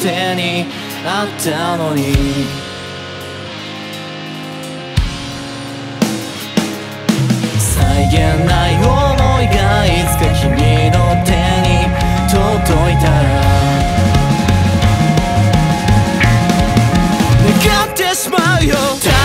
手にあったのに。際限ない想いがいつか君の手に届いたら。願ってしまうよ。